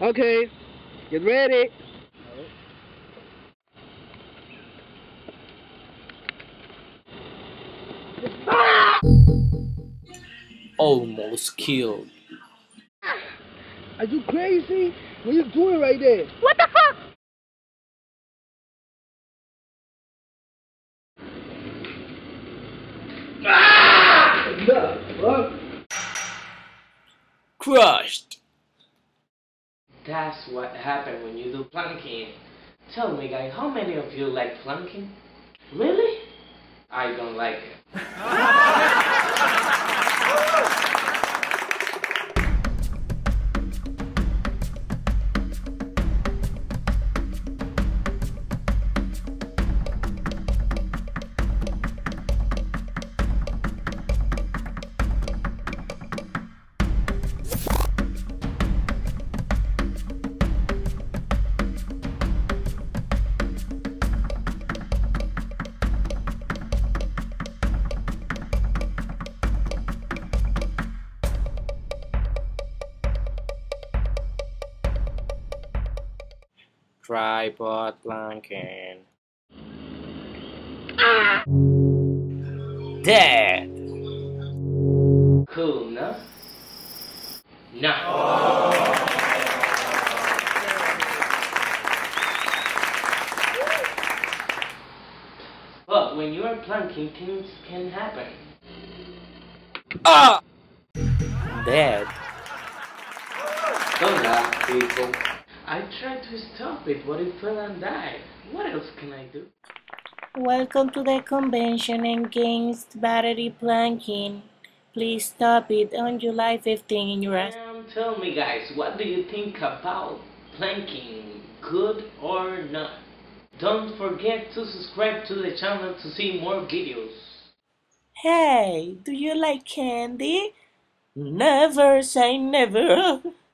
Okay, get ready. Ah! Almost killed. Ah! Are you crazy? What are you doing right there? What the The fuck? Crushed. That's what happened when you do planking. Tell me, guys, how many of you like planking? Really? I don't like it. Tripod planking. Dead. Cool, no? No. But when you are planking, things can happen. Ah! Dead. Don't laugh, people. I tried to stop it, but it fell and died. What else can I do? Welcome to the Convention Against Battery Planking. Please stop it on July 15 in your Um, tell me, guys, what do you think about planking? Good or not? Don't forget to subscribe to the channel to see more videos. Hey, do you like candy? Never say never.